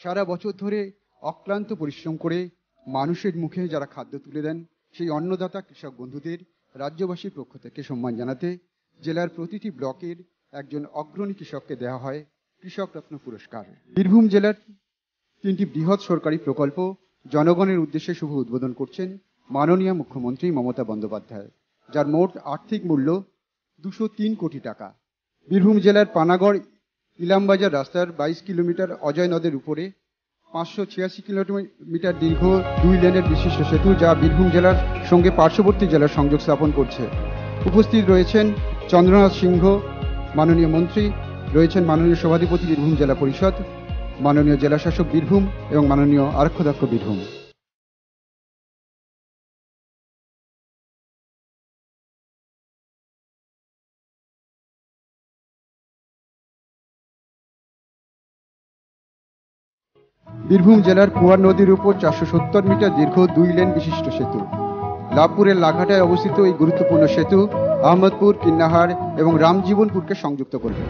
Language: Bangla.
সারা বছর ধরে অক্লান্ত পরিশ্রম করে মানুষের মুখে যারা খাদ্য তুলে দেন, সেই অন্নদাতা কৃষক বন্ধুদের রাজ্যবাসীর পক্ষ থেকে সম্মান জানাতে জেলার প্রতিটি ব্লকের একজন অগ্রণী কৃষককে দেওয়া হয় কৃষক রত্ন পুরস্কার। বীরভূম জেলার তিনটি বৃহৎ সরকারি প্রকল্প জনগণের উদ্দেশ্যে শুভ উদ্বোধন করছেন মাননীয় মুখ্যমন্ত্রী মমতা বন্দ্যোপাধ্যায়, যার মোট আর্থিক মূল্য দুশো কোটি টাকা। বীরভূম জেলার পানাগড় ইলামবাজার রাস্তার বাইশ কিলোমিটার অজয় নদের উপরে পাঁচশো ছিয়াশি কিলোমিটার দীর্ঘ দুই লেনের বিশিষ্ট সেতু যা বীরভূম জেলার সঙ্গে পার্শ্ববর্তী জেলার সংযোগ স্থাপন করছে। উপস্থিত রয়েছেন চন্দ্রনাথ সিংহ, মাননীয় মন্ত্রী, রয়েছেন মাননীয় সভাধিপতি বীরভূম জেলা পরিষদ, মাননীয় জেলাশাসক বীরভূম এবং মাননীয় আরক্ষধ্যক্ষ বীরভূম। বীরভূম জেলার কুয়ার নদীর উপর চারশো সত্তর মিটার দীর্ঘ দুই লেন বিশিষ্ট সেতু। লাভপুরের লাঘাটায় অবস্থিত এই গুরুত্বপূর্ণ সেতু আহমদপুর, কিন্নাহার এবং রামজীবনপুরকে সংযুক্ত করবে।